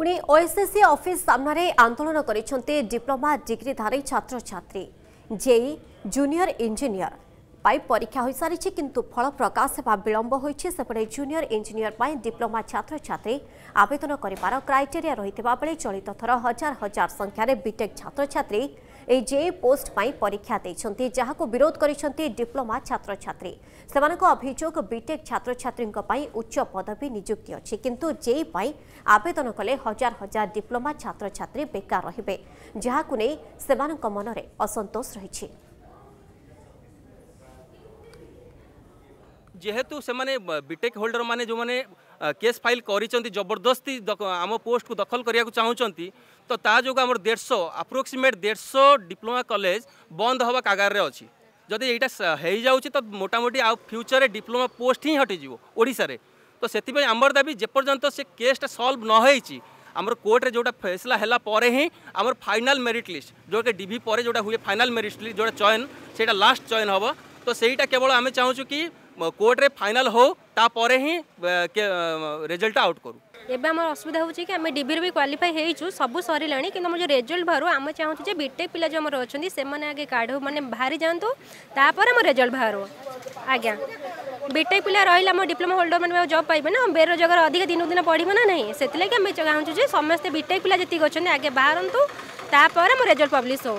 ପୁଣି OSSC office ସାମ୍ନାରେ ଆନ୍ଦୋଳନ କରିଛନ୍ତି ଡିପ୍ଲୋମା ଡିଗ୍ରୀଧାରୀ ଛାତ୍ରଛାତ୍ରୀ ଜେଇ ଜୁନିୟର ଇଞ୍ଜିନିୟର পাইপ পরীক্ষা হয়ে সারিছে কিন্তু ফল প্রকাশ হওয়া বিলম্ব হয়েছে সেপটে জুনিয়র ইঞ্জিনিয়র পাই ডিপ্লোমা ছাত্রছাত্রী আবেদন করিবার ক্রাইটেরিয়া রহিথিবা বেলে চলিত থর হাজার হাজার সংখ্যার বিটেক ছাত্রছাত্রী এই জে পোস্ট পাই পরীক্ষা দিয়েছেন যাহাকু বিরোধ করেছেন ডিপ্লোমা ছাত্রছাত্রী সেমানক অভিযোগ বিটেক ছাত্রছাত্রীঙ্ক পাই উচ্চ পদবী নিযুক্তি অছি কিন্তু জে পাই আবেদন কলে হাজার হাজার ডিপ্লোমা ছাত্রছাত্রী বেকার রহবে যাহাকু নেই সেমানক মনরে অসন্তোষ রয়েছে যেহেতু সেমানে বিটেক হোল্ডর মানে যে কেস ফাইল করেছেন জবরদস্তি আম পোস্টক দখল করা চাহুমান তো তা যোগ আমার দেড়শো আপ্রোক্সিমেট দেড়শো ডিপ্লোমা কলেজ বন্ধ হওয়া কাগারে অছি যদি এইটা হয়ে যাচ্ছে তো মোটামুটি আউ ফ্যুচরে ডিপ্লোমা পোস্ট হি হটিযোগ ওড়শার তো সেই আমার দাবি যেপর্যন্ত সে কেসটা সলভ নহেছি আমার কোর্টরে যেটা ফেসলা হল পরে হি আমার ফাইনাল মেরিট লিস্ট যেটা ডিভি পরে যেটা হুয়ে ফাইনাল মেরিট লিস্ট যেটা চয়ন সেটা লাস্ট চয়ন হব তো সেইটা কেবল আমি চাহুছু কি कोर्टे फाइनाल हो तापर ही रेजल्ट आउट करूँ एवं आम असुविधा हो आम डिबि भी क्वाफाई हो सब सर कि जो रेजल्ट बाहर आम चाहूँ बीटेक् पिला जो अच्छा से आगे कार्ड हो मैंने बाहरी जापर आम रेजल्ट बाहर आज्ञा बीटेक् पिला रहा आम डिप्लोमा होल्डर मैंने जब पाइबे ना बेरोजगार अधिक दिन दिन पढ़व ना नहीं से लगे आम चाहूँ समस्त बीटेक् पिला जितक अच्छे आगे बाहर तापर आम रेजल्ट पब्लीश हो